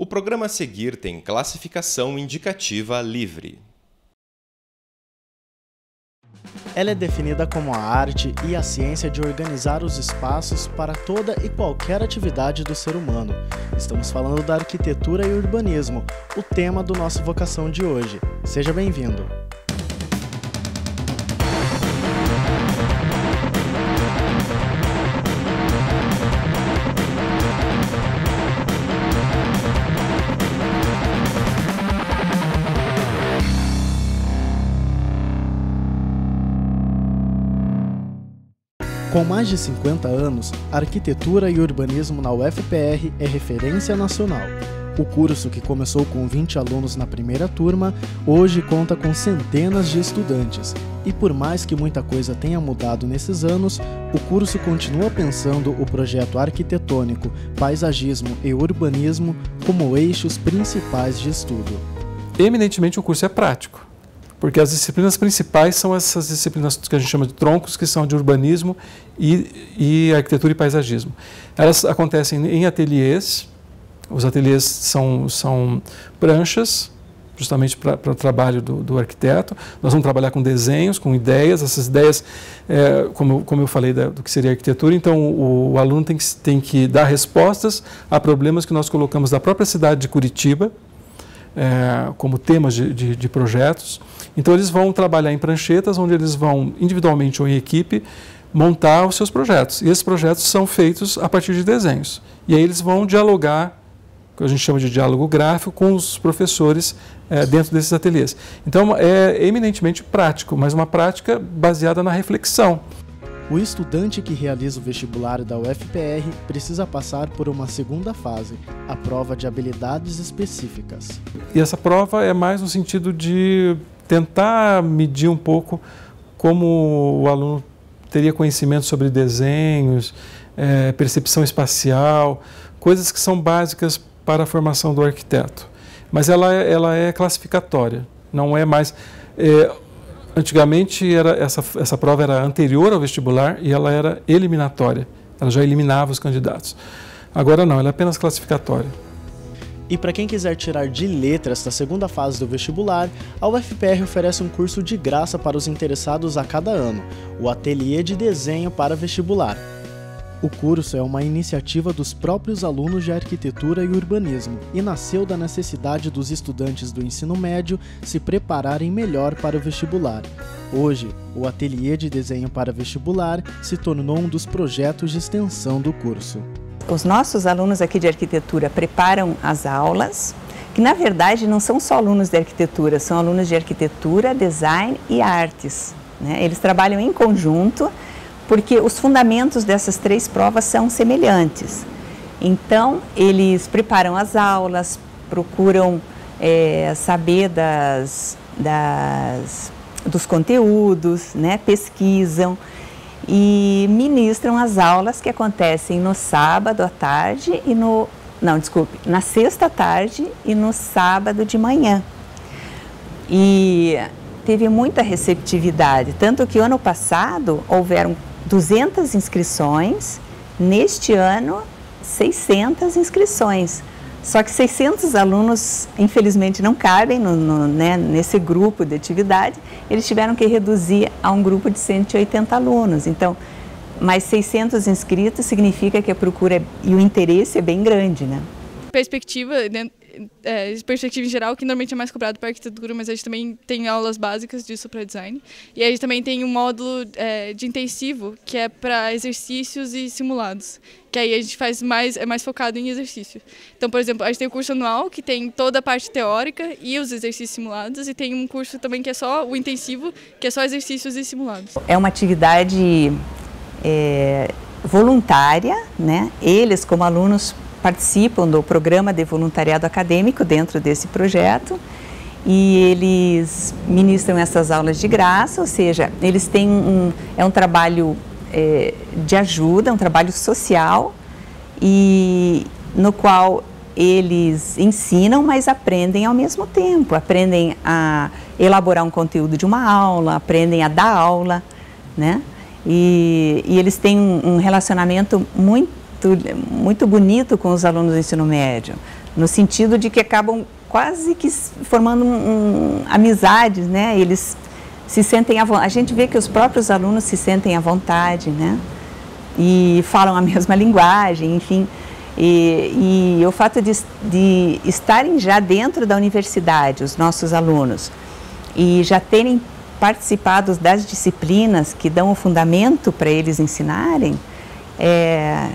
O programa a seguir tem classificação indicativa livre. Ela é definida como a arte e a ciência de organizar os espaços para toda e qualquer atividade do ser humano. Estamos falando da arquitetura e urbanismo, o tema do nosso vocação de hoje. Seja bem-vindo! Com mais de 50 anos, arquitetura e urbanismo na UFPR é referência nacional. O curso, que começou com 20 alunos na primeira turma, hoje conta com centenas de estudantes. E por mais que muita coisa tenha mudado nesses anos, o curso continua pensando o projeto arquitetônico, paisagismo e urbanismo como eixos principais de estudo. Eminentemente o curso é prático porque as disciplinas principais são essas disciplinas que a gente chama de troncos, que são de urbanismo e, e arquitetura e paisagismo. Elas acontecem em ateliês, os ateliês são, são pranchas, justamente para o trabalho do, do, arquiteto. Nós vamos trabalhar com desenhos, com ideias, essas ideias, é, como, como eu falei da, do que seria arquitetura, então o, o, aluno tem que, tem que dar respostas a problemas que nós colocamos da própria cidade de Curitiba, é, como temas de, de, de projetos. Então eles vão trabalhar em pranchetas, onde eles vão individualmente ou em equipe montar os seus projetos. E esses projetos são feitos a partir de desenhos. E aí eles vão dialogar, que a gente chama de diálogo gráfico, com os professores é, dentro desses ateliês. Então é eminentemente prático, mas uma prática baseada na reflexão. O estudante que realiza o vestibular da UFPR precisa passar por uma segunda fase, a prova de habilidades específicas. E essa prova é mais no sentido de tentar medir um pouco como o aluno teria conhecimento sobre desenhos, é, percepção espacial, coisas que são básicas para a formação do arquiteto. Mas ela, ela é classificatória, não é mais. É, Antigamente era essa, essa prova era anterior ao vestibular e ela era eliminatória. Ela já eliminava os candidatos. Agora não, ela é apenas classificatória. E para quem quiser tirar de letras da segunda fase do vestibular, a UFPR oferece um curso de graça para os interessados a cada ano, o Ateliê de Desenho para Vestibular. O curso é uma iniciativa dos próprios alunos de arquitetura e urbanismo e nasceu da necessidade dos estudantes do ensino médio se prepararem melhor para o vestibular. Hoje, o ateliê de desenho para vestibular se tornou um dos projetos de extensão do curso. Os nossos alunos aqui de arquitetura preparam as aulas, que na verdade não são só alunos de arquitetura, são alunos de arquitetura, design e artes. Né? Eles trabalham em conjunto porque os fundamentos dessas três provas são semelhantes. Então, eles preparam as aulas, procuram é, saber das, das, dos conteúdos, né, pesquisam e ministram as aulas que acontecem no sábado à tarde e no. Não, desculpe, na sexta à tarde e no sábado de manhã. E teve muita receptividade, tanto que ano passado houveram 200 inscrições, neste ano 600 inscrições. Só que 600 alunos, infelizmente, não cabem no, no, né, nesse grupo de atividade. Eles tiveram que reduzir a um grupo de 180 alunos. Então, mais 600 inscritos significa que a procura e o interesse é bem grande, né? Perspectiva, né, é, perspectiva em geral, que normalmente é mais cobrado para arquitetura, mas a gente também tem aulas básicas disso para design. E a gente também tem um módulo é, de intensivo, que é para exercícios e simulados, que aí a gente faz mais, é mais focado em exercício. Então, por exemplo, a gente tem o curso anual, que tem toda a parte teórica e os exercícios simulados, e tem um curso também que é só o intensivo, que é só exercícios e simulados. É uma atividade é, voluntária, né? Eles, como alunos, participam do programa de voluntariado acadêmico dentro desse projeto e eles ministram essas aulas de graça, ou seja, eles têm um, é um trabalho é, de ajuda, um trabalho social e no qual eles ensinam, mas aprendem ao mesmo tempo, aprendem a elaborar um conteúdo de uma aula, aprendem a dar aula, né? E, e eles têm um, um relacionamento muito muito, muito bonito com os alunos do ensino médio. no sentido de que acabam quase que formando um, um, amizades, né? Eles se sentem à vontade. A gente vê que os próprios alunos se sentem à vontade, né? E falam a mesma linguagem, enfim. E, e o fato de, de estarem já dentro da universidade, os nossos alunos, e já terem participados das disciplinas que dão o fundamento para eles ensinarem, é,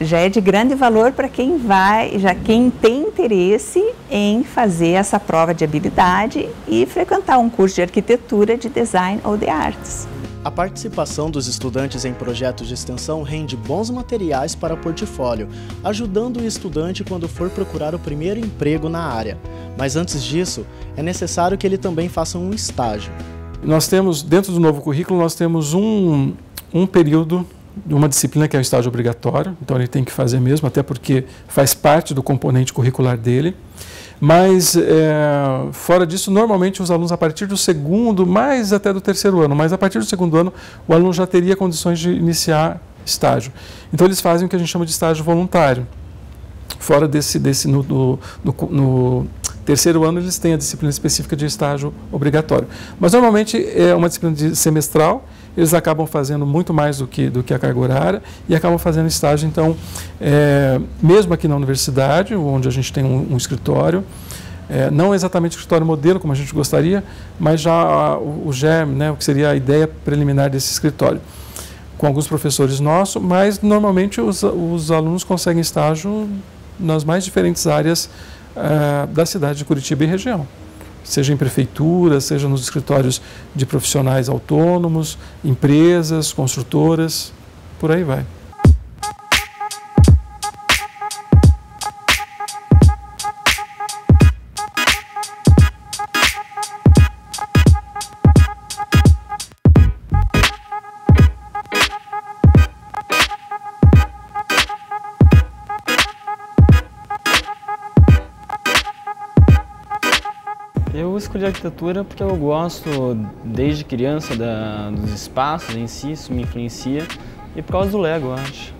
já é de grande valor para quem vai, já quem tem interesse em fazer essa prova de habilidade e frequentar um curso de arquitetura, de design ou de artes. A participação dos estudantes em projetos de extensão rende bons materiais para portfólio, ajudando o estudante quando for procurar o primeiro emprego na área. Mas antes disso, é necessário que ele também faça um estágio. Nós temos, dentro do novo currículo, nós temos um, um período uma disciplina que é o estágio obrigatório, então ele tem que fazer mesmo, até porque faz parte do componente curricular dele. Mas, é, fora disso, normalmente os alunos, a partir do segundo, mais até do terceiro ano, mas a partir do segundo ano, o aluno já teria condições de iniciar estágio. Então, eles fazem o que a gente chama de estágio voluntário. Fora desse, desse no, no, no, terceiro ano, eles têm a disciplina específica de estágio obrigatório. Mas, normalmente, é uma disciplina semestral eles acabam fazendo muito mais do que, do que a carga horária e acabam fazendo estágio. Então, é, mesmo aqui na universidade, onde a gente tem um, um escritório, é, não exatamente o escritório modelo como a gente gostaria, mas já o, o germe, né, o que seria a ideia preliminar desse escritório, com alguns professores nossos, mas normalmente os, os alunos conseguem estágio nas mais diferentes áreas é, da cidade de Curitiba e região seja em prefeituras, seja nos escritórios de profissionais autônomos, empresas, construtoras, por aí vai. Arquitetura porque eu gosto desde criança da, dos espaços em si, isso me influencia, e por causa do Lego, eu acho.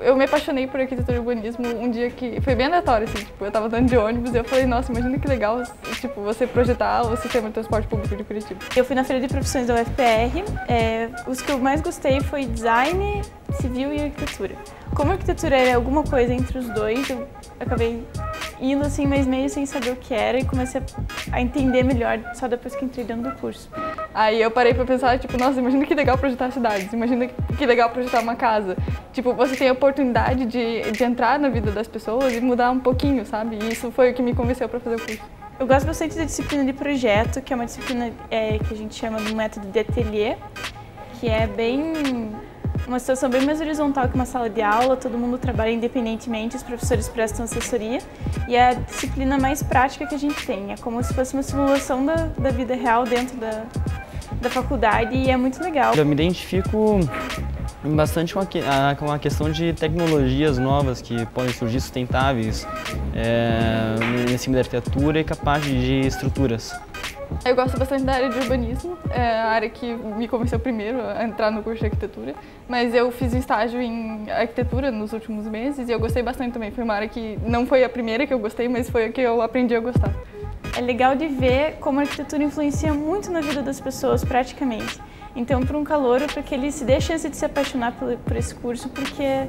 Eu me apaixonei por arquitetura e urbanismo um dia que foi bem aleatório, assim, tipo, eu tava andando de ônibus e eu falei, nossa, imagina que legal, tipo, você projetar o sistema de transporte público de Curitiba. Eu fui na feira de profissões da UFPR, é, os que eu mais gostei foi design, civil e arquitetura. Como a arquitetura era alguma coisa entre os dois, eu acabei indo assim, mas meio sem saber o que era e comecei a entender melhor só depois que entrei dentro do curso. Aí eu parei pra pensar, tipo, nossa, imagina que legal projetar cidades, imagina que legal projetar uma casa. Tipo, você tem a oportunidade de, de entrar na vida das pessoas e mudar um pouquinho, sabe? E isso foi o que me convenceu para fazer o curso. Eu gosto bastante da disciplina de projeto, que é uma disciplina é, que a gente chama do método de ateliê, que é bem uma situação bem mais horizontal que uma sala de aula, todo mundo trabalha independentemente, os professores prestam assessoria e é a disciplina mais prática que a gente tem. É como se fosse uma simulação da, da vida real dentro da, da faculdade e é muito legal. Eu me identifico bastante com a, com a questão de tecnologias novas que podem surgir sustentáveis é, nesse da arquitetura e capazes de estruturas. Eu gosto bastante da área de urbanismo, é a área que me convenceu primeiro a entrar no curso de arquitetura, mas eu fiz um estágio em arquitetura nos últimos meses e eu gostei bastante também. Foi uma área que não foi a primeira que eu gostei, mas foi a que eu aprendi a gostar. É legal de ver como a arquitetura influencia muito na vida das pessoas, praticamente. Então, para um calor, para que ele se dê chance de se apaixonar por, por esse curso, porque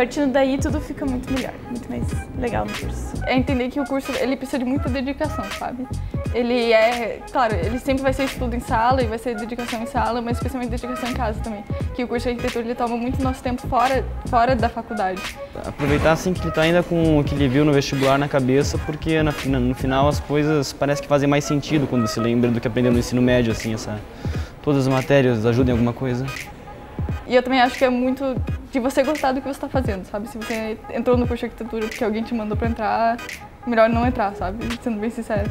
partindo daí tudo fica muito melhor, muito mais legal no curso. É entender que o curso ele precisa de muita dedicação, sabe? Ele é, claro, ele sempre vai ser estudo em sala e vai ser dedicação em sala, mas especialmente dedicação em casa também. Que o curso de arquitetura ele toma muito nosso tempo fora, fora da faculdade. Aproveitar assim que ele está ainda com o que ele viu no vestibular na cabeça, porque no, no final as coisas parecem que fazem mais sentido quando se lembra do que aprendeu no ensino médio, assim, essa, todas as matérias ajudam em alguma coisa. E eu também acho que é muito de você gostar do que você está fazendo, sabe? Se você entrou no curso de arquitetura porque alguém te mandou para entrar, melhor não entrar, sabe? Sendo bem sincero.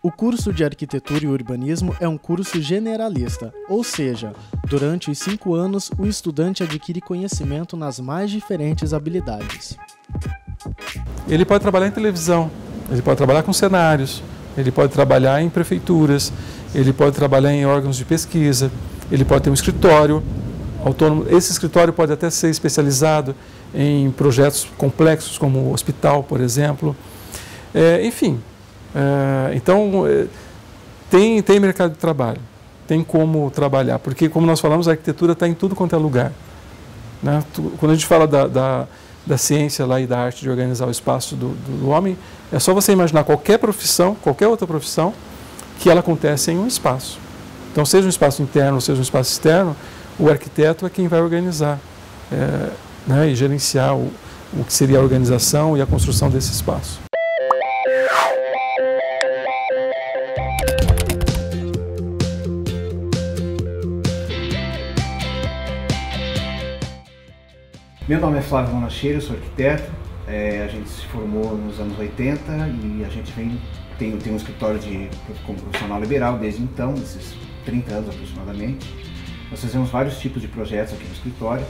O curso de Arquitetura e Urbanismo é um curso generalista, ou seja, durante os cinco anos o estudante adquire conhecimento nas mais diferentes habilidades. Ele pode trabalhar em televisão, ele pode trabalhar com cenários, ele pode trabalhar em prefeituras, ele pode trabalhar em órgãos de pesquisa, ele pode ter um escritório, autônomo. Esse escritório pode até ser especializado em projetos complexos, como o hospital, por exemplo. É, enfim, é, então é, tem, tem mercado de trabalho, tem como trabalhar, porque, como nós falamos, a arquitetura está em tudo quanto é lugar. Né? Quando a gente fala da, da, da, ciência lá e da arte de organizar o espaço do, do homem, é só você imaginar qualquer profissão, qualquer outra profissão, que ela acontece em um espaço. Então, seja um espaço interno, seja um espaço externo, o arquiteto é quem vai organizar é, né, e gerenciar o, o que seria a organização e a construção desse espaço. Meu nome é Flávio Monacheiro, sou arquiteto. É, a gente se formou nos anos 80 e a gente vem tem, tem um escritório de, como profissional liberal desde então, esses 30 anos aproximadamente. Nós fazemos vários tipos de projetos aqui no escritório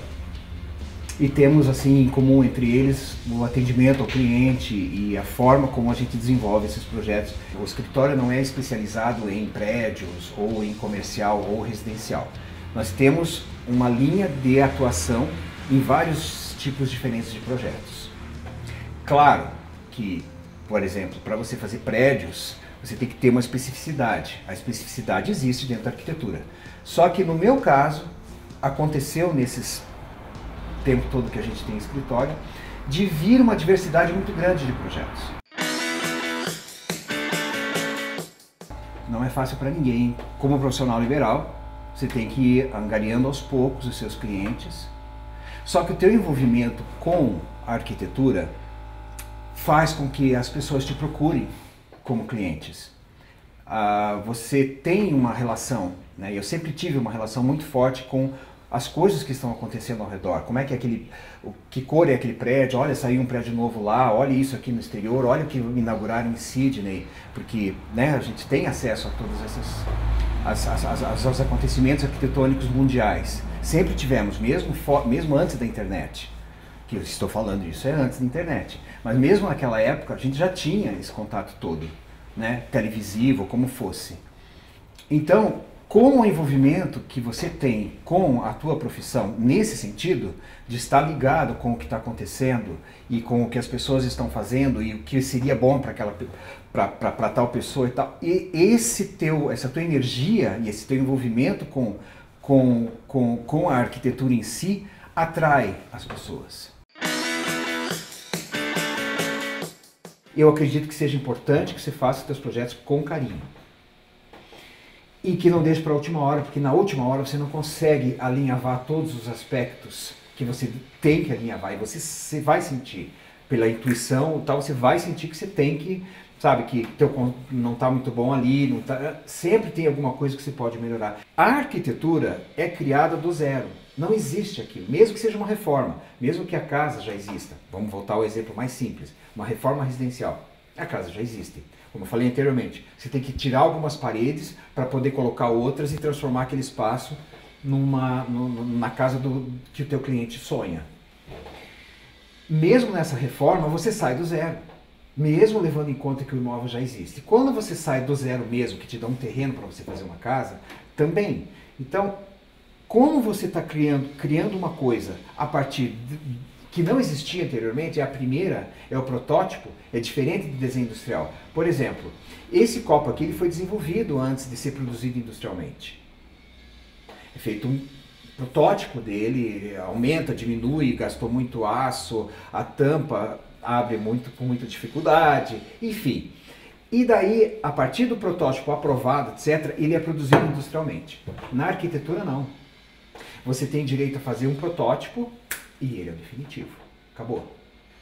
e temos assim em comum entre eles o atendimento ao cliente e a forma como a gente desenvolve esses projetos. O escritório não é especializado em prédios ou em comercial ou residencial. Nós temos uma linha de atuação em vários tipos diferentes de projetos. Claro que, por exemplo, para você fazer prédios, você tem que ter uma especificidade. A especificidade existe dentro da arquitetura. Só que no meu caso, aconteceu nesses tempo todo que a gente tem escritório, de vir uma diversidade muito grande de projetos. Não é fácil para ninguém. Como profissional liberal, você tem que ir angariando aos poucos os seus clientes. Só que o teu envolvimento com a arquitetura faz com que as pessoas te procurem como clientes. Ah, você tem uma relação, né? eu sempre tive uma relação muito forte com as coisas que estão acontecendo ao redor. Como é que é aquele, que cor é aquele prédio? Olha, saiu um prédio novo lá. Olha isso aqui no exterior. Olha o que inauguraram em Sydney, porque né, a gente tem acesso a todos esses as, as, as, os acontecimentos arquitetônicos mundiais. Sempre tivemos, mesmo mesmo antes da internet. Que eu estou falando isso é antes da internet. Mas mesmo naquela época a gente já tinha esse contato todo, né, televisivo, como fosse. Então, com o envolvimento que você tem com a tua profissão nesse sentido, de estar ligado com o que está acontecendo e com o que as pessoas estão fazendo e o que seria bom para aquela para tal pessoa e tal, e esse teu essa tua energia e esse teu envolvimento com com, com, com a arquitetura em si atrai as pessoas. Eu acredito que seja importante que você faça seus projetos com carinho e que não deixe para a última hora, porque na última hora você não consegue alinhavar todos os aspectos que você tem que alinhavar e você, você vai sentir pela intuição tal, você vai sentir que você tem que, sabe, que teu não está muito bom ali, não tá, sempre tem alguma coisa que você pode melhorar. A arquitetura é criada do zero. Não existe aquilo, mesmo que seja uma reforma, mesmo que a casa já exista. Vamos voltar ao exemplo mais simples, uma reforma residencial. A casa já existe. Como eu falei anteriormente, você tem que tirar algumas paredes para poder colocar outras e transformar aquele espaço numa, na casa do, que o teu cliente sonha. Mesmo nessa reforma, você sai do zero. Mesmo levando em conta que o imóvel já existe. Quando você sai do zero mesmo, que te dá um terreno para você fazer uma casa, também. Então, como você está criando, criando uma coisa a partir de, que não existia anteriormente, é a primeira, é o protótipo, é diferente de desenho industrial. Por exemplo, esse copo aqui ele foi desenvolvido antes de ser produzido industrialmente. É feito um protótipo dele, aumenta, diminui, gastou muito aço, a tampa abre muito com muita dificuldade, enfim. E daí, a partir do protótipo aprovado, etc., ele é produzido industrialmente. Na arquitetura, não. Você tem direito a fazer um protótipo e ele é o definitivo. Acabou.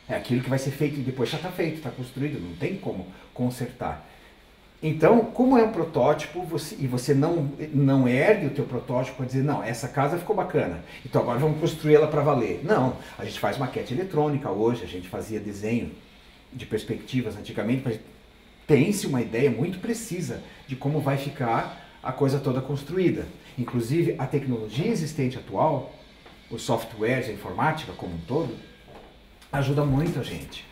É aquilo que vai ser feito depois já está feito, está construído, não tem como consertar. Então, como é um protótipo você, e você não, não ergue o teu protótipo para dizer, não, essa casa ficou bacana, então agora vamos construir ela para valer. Não, a gente faz maquete eletrônica hoje, a gente fazia desenho de perspectivas antigamente, tem-se uma ideia muito precisa de como vai ficar a coisa toda construída. Inclusive, a tecnologia existente atual os softwares, a informática como um todo, ajuda muito a gente.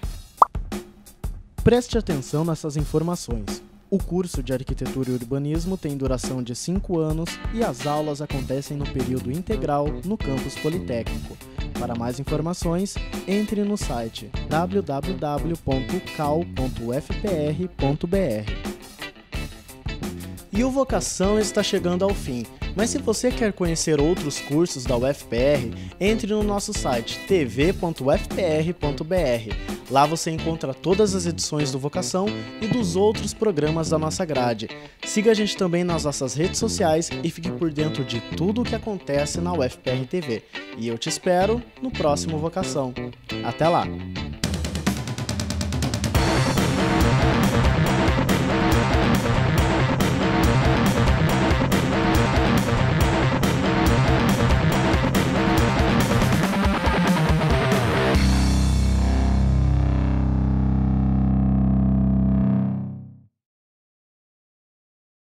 Preste atenção nessas informações. O curso de Arquitetura e Urbanismo tem duração de 5 anos e as aulas acontecem no período integral no campus Politécnico. Para mais informações, entre no site www.cal.ufpr.br. E o Vocação está chegando ao fim. Mas se você quer conhecer outros cursos da UFPR, entre no nosso site tv.ufpr.br. Lá você encontra todas as edições do Vocação e dos outros programas da nossa grade. Siga a gente também nas nossas redes sociais e fique por dentro de tudo o que acontece na UFPR TV. E eu te espero no próximo Vocação. Até lá!